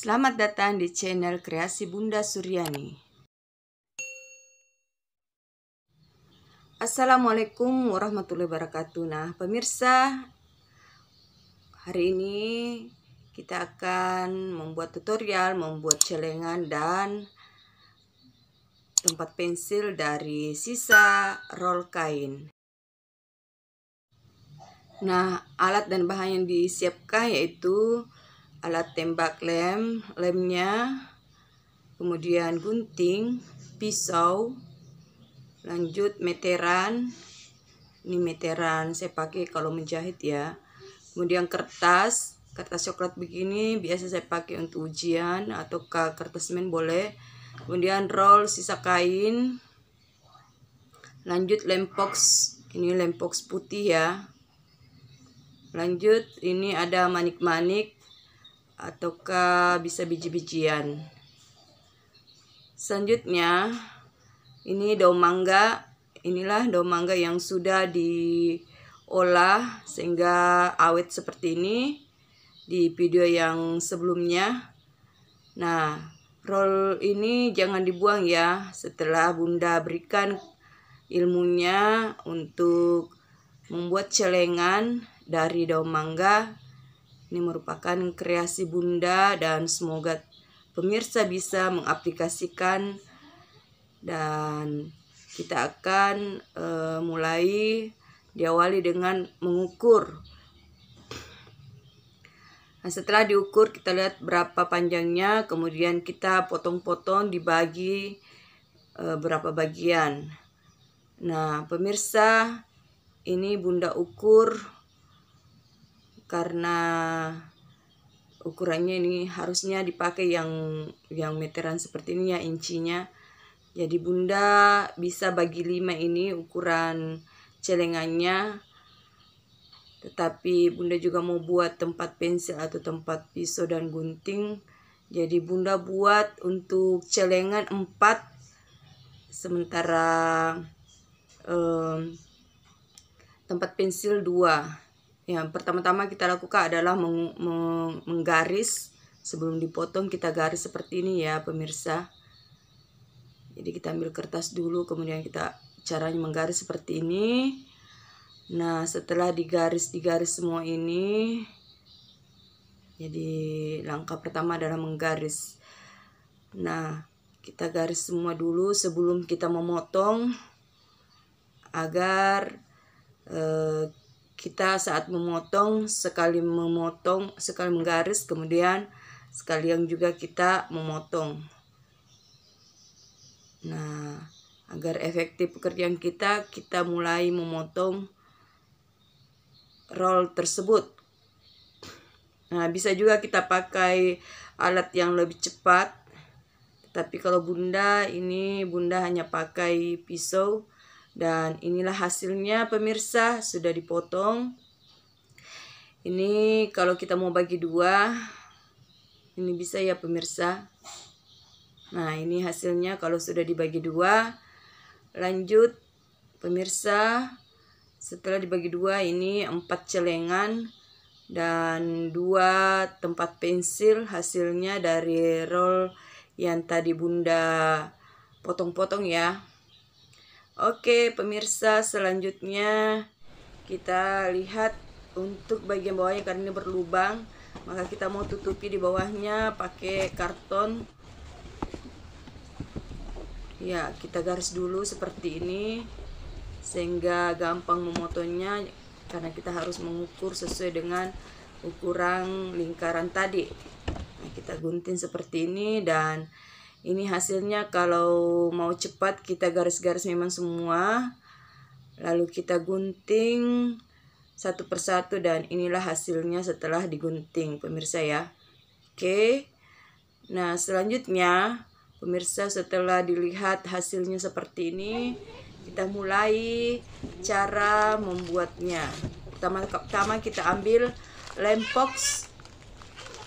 Selamat datang di channel Kreasi Bunda Suryani. Assalamualaikum warahmatullahi wabarakatuh. Nah, pemirsa, hari ini kita akan membuat tutorial membuat celengan dan tempat pensil dari sisa roll kain. Nah, alat dan bahan yang disiapkan yaitu alat tembak lem, lemnya, kemudian gunting, pisau, lanjut meteran. Ini meteran saya pakai kalau menjahit ya. Kemudian kertas, kertas coklat begini biasa saya pakai untuk ujian atau kertas men boleh. Kemudian roll sisa kain. Lanjut lem box, ini lem box putih ya lanjut ini ada manik-manik ataukah bisa biji-bijian? Selanjutnya ini daun mangga. Inilah daun mangga yang sudah diolah sehingga awet seperti ini di video yang sebelumnya. Nah roll ini jangan dibuang ya. Setelah bunda berikan ilmunya untuk membuat celengan dari daun mangga. Ini merupakan kreasi Bunda dan semoga pemirsa bisa mengaplikasikan dan kita akan uh, mulai diawali dengan mengukur. Nah, setelah diukur kita lihat berapa panjangnya, kemudian kita potong-potong dibagi uh, berapa bagian. Nah, pemirsa, ini Bunda ukur karena ukurannya ini harusnya dipakai yang yang meteran seperti ini ya incinya. Jadi bunda bisa bagi lima ini ukuran celengannya. Tetapi bunda juga mau buat tempat pensil atau tempat pisau dan gunting. Jadi bunda buat untuk celengan empat. Sementara um, tempat pensil dua yang pertama-tama kita lakukan adalah meng meng menggaris sebelum dipotong kita garis seperti ini ya pemirsa. Jadi kita ambil kertas dulu kemudian kita caranya menggaris seperti ini. Nah, setelah digaris digaris semua ini jadi langkah pertama adalah menggaris. Nah, kita garis semua dulu sebelum kita memotong agar eh, kita saat memotong sekali memotong sekali menggaris kemudian sekalian juga kita memotong. Nah agar efektif pekerjaan kita kita mulai memotong roll tersebut. Nah bisa juga kita pakai alat yang lebih cepat. Tapi kalau bunda ini bunda hanya pakai pisau dan inilah hasilnya pemirsa sudah dipotong. Ini kalau kita mau bagi dua, ini bisa ya pemirsa. Nah ini hasilnya kalau sudah dibagi dua. Lanjut pemirsa, setelah dibagi dua ini empat celengan dan dua tempat pensil hasilnya dari roll yang tadi bunda potong-potong ya Oke, pemirsa, selanjutnya kita lihat untuk bagian bawahnya karena ini berlubang, maka kita mau tutupi di bawahnya pakai karton. Ya, kita garis dulu seperti ini sehingga gampang memotongnya karena kita harus mengukur sesuai dengan ukuran lingkaran tadi. Nah, kita gunting seperti ini dan ini hasilnya kalau mau cepat kita garis-garis memang semua. Lalu kita gunting satu persatu dan inilah hasilnya setelah digunting pemirsa ya. Oke. Nah selanjutnya pemirsa setelah dilihat hasilnya seperti ini kita mulai cara membuatnya. Pertama pertama kita ambil lem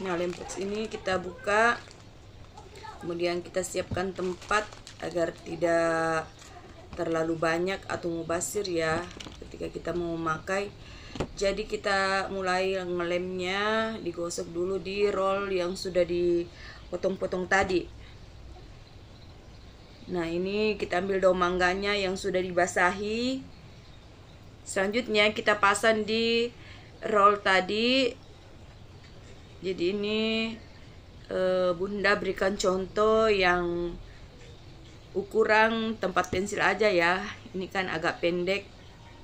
nah lem ini kita buka kemudian kita siapkan tempat agar tidak terlalu banyak atau mubasir ya ketika kita mau memakai. Jadi kita mulai ngelemnya digosok dulu di roll yang sudah dipotong-potong tadi. Nah ini kita ambil daun mangganya yang sudah dibasahi. Selanjutnya kita pasang di roll tadi. Jadi ini e, bunda berikan contoh yang ukuran tempat pensil aja ya. Ini kan agak pendek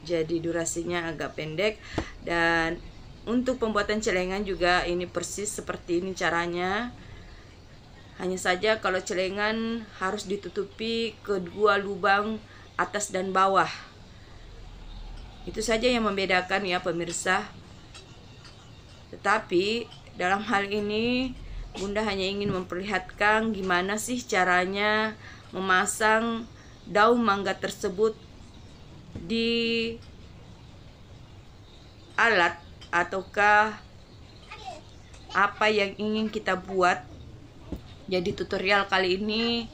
jadi durasinya agak pendek. Dan untuk pembuatan celengan juga ini persis seperti ini caranya. Hanya saja kalau celengan harus ditutupi kedua lubang atas dan bawah. Itu saja yang membedakan ya pemirsa. Tetapi dalam hal ini Bunda hanya ingin memperlihatkan gimana sih caranya memasang daun mangga tersebut di alat ataukah apa yang ingin kita buat. Jadi tutorial kali ini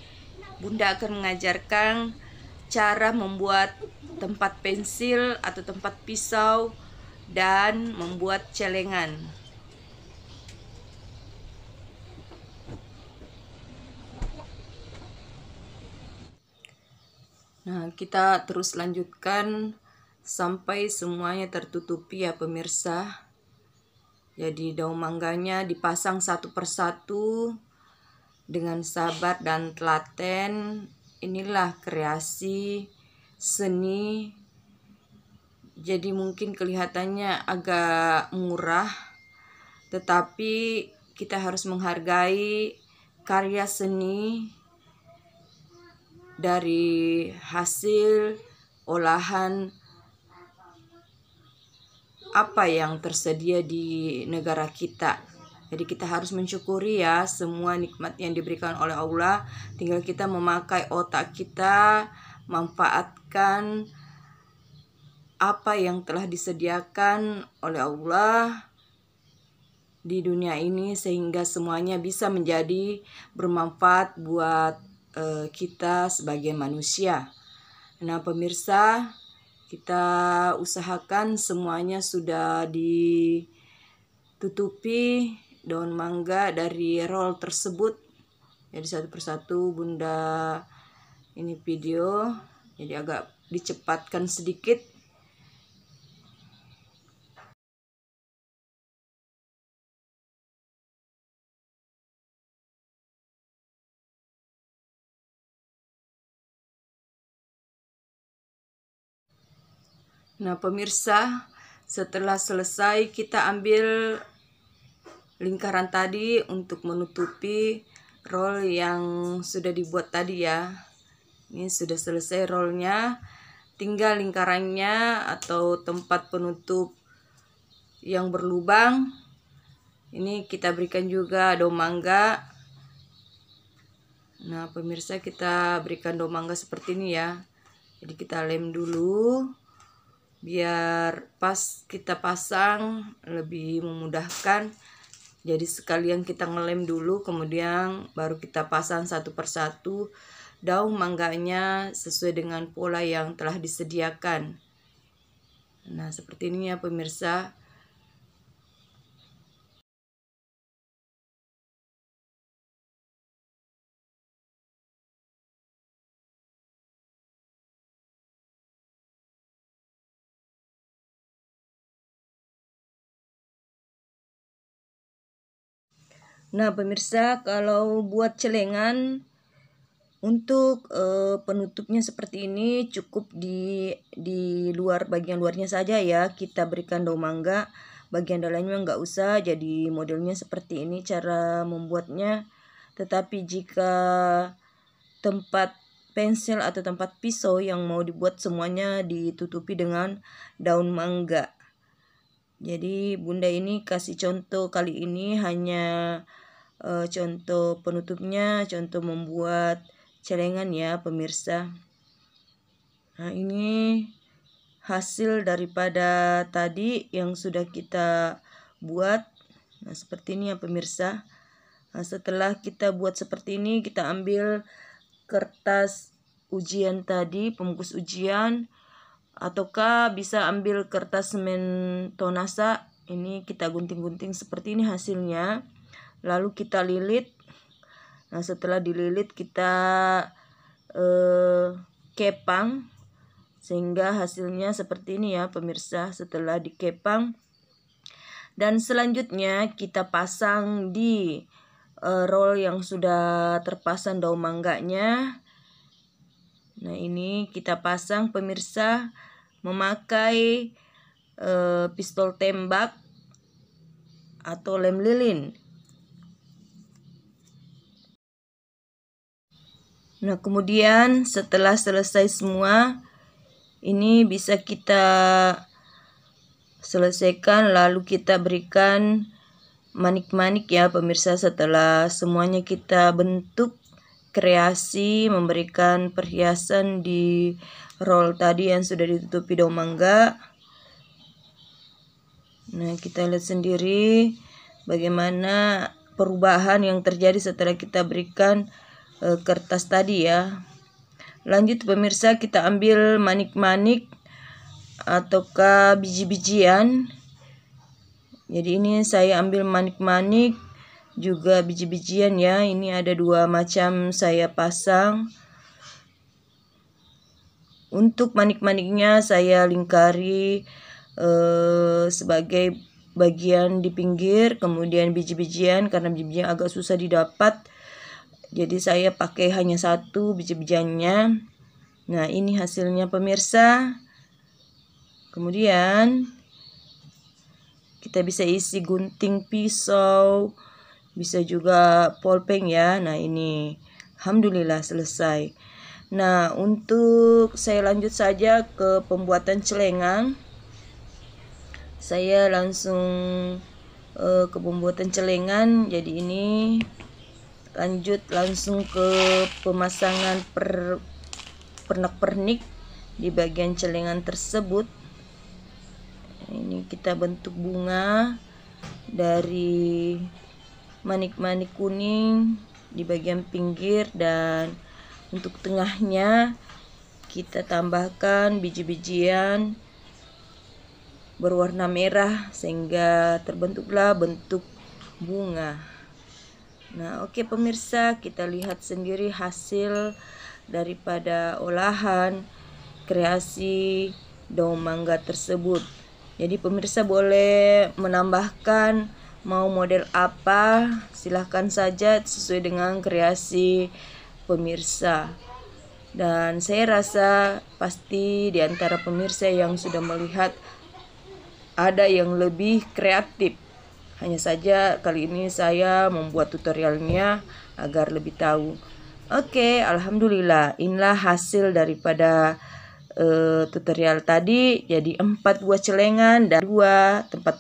Bunda akan mengajarkan cara membuat tempat pensil atau tempat pisau dan membuat celengan. Nah, kita terus lanjutkan sampai semuanya tertutupi ya pemirsa. Jadi daun mangganya dipasang satu persatu dengan sabar dan telaten. Inilah kreasi seni. Jadi mungkin kelihatannya agak murah, tetapi kita harus menghargai karya seni dari hasil olahan apa yang tersedia di negara kita. Jadi kita harus mensyukuri ya semua nikmat yang diberikan oleh Allah. Tinggal kita memakai otak kita, manfaatkan apa yang telah disediakan oleh Allah di dunia ini sehingga semuanya bisa menjadi bermanfaat buat uh, kita sebagai manusia. Nah, pemirsa, kita usahakan semuanya sudah ditutupi daun mangga dari roll tersebut. Jadi satu persatu Bunda ini video jadi agak dicepatkan sedikit Nah, pemirsa, setelah selesai kita ambil lingkaran tadi untuk menutupi roll yang sudah dibuat tadi ya. Ini sudah selesai rollnya. Tinggal lingkarannya atau tempat penutup yang berlubang. Ini kita berikan juga daun mangga. Nah, pemirsa kita berikan daun mangga seperti ini ya. Jadi kita lem dulu biar pas kita pasang lebih memudahkan. Jadi sekalian kita ngelem dulu kemudian baru kita pasang satu persatu daun mangganya sesuai dengan pola yang telah disediakan. Nah seperti ini ya pemirsa Nah, pemirsa, kalau buat celengan untuk e, penutupnya seperti ini cukup di di luar bagian luarnya saja ya. Kita berikan daun mangga, bagian dalamnya nggak usah. Jadi modelnya seperti ini cara membuatnya. Tetapi jika tempat pensil atau tempat pisau yang mau dibuat semuanya ditutupi dengan daun mangga. Jadi bunda ini kasih contoh kali ini hanya uh, contoh penutupnya, contoh membuat celengan ya pemirsa. Nah ini hasil daripada tadi yang sudah kita buat. Nah seperti ini ya pemirsa. Nah, setelah kita buat seperti ini kita ambil kertas ujian tadi, pembungkus ujian. ataukah bisa ambil kertas semen tonasa ini kita gunting-gunting seperti ini hasilnya lalu kita lilit. Nah setelah dililit kita eh, kepang. Sehingga hasilnya seperti ini ya pemirsa. Setelah dikepang. Dan selanjutnya kita pasang di uh, roll yang sudah terpasang daun mangganya. Nah ini kita pasang pemirsa memakai uh, pistol tembak atau lem lilin Nah, kemudian setelah selesai semua, ini bisa kita selesaikan lalu kita berikan manik-manik ya pemirsa setelah semuanya kita bentuk kreasi memberikan perhiasan di roll tadi yang sudah ditutupi daun mangga. Nah kita lihat sendiri bagaimana perubahan yang terjadi setelah kita berikan e, kertas tadi ya Lanjut pemirsa kita ambil manik-manik ataukah biji-bijian. Jadi ini saya ambil manik-manik juga biji-bijian ya. Ini ada dua macam saya pasang. Untuk manik-maniknya saya lingkari eh, sebagai bagian di pinggir, kemudian biji-bijian karena biji-bijian agak susah didapat jadi saya pakai hanya satu biji-bijiannya. Nah, ini hasilnya pemirsa. Kemudian kita bisa isi gunting pisau, bisa juga polpeng ya. Nah, ini alhamdulillah selesai. Nah, untuk saya lanjut saja ke pembuatan celengan. Saya langsung uh, ke pembuatan celengan. Jadi ini lanjut langsung ke pemasangan per pernak-pernik di bagian celengan tersebut. Ini kita bentuk bunga dari manik-manik kuning di bagian pinggir dan untuk tengahnya kita tambahkan biji-bijian berwarna merah sehingga terbentuklah bentuk bunga Nah, oke okay, pemirsa, kita lihat sendiri hasil daripada olahan kreasi daun mangga tersebut. Jadi pemirsa boleh menambahkan mau model apa, silahkan saja sesuai dengan kreasi pemirsa. Dan saya rasa pasti di antara pemirsa yang sudah melihat ada yang lebih kreatif hanya saja kali ini saya membuat tutorialnya agar lebih tahu. Oke, alhamdulillah inilah hasil daripada uh, tutorial tadi. Jadi empat buah celengan dan dua tempat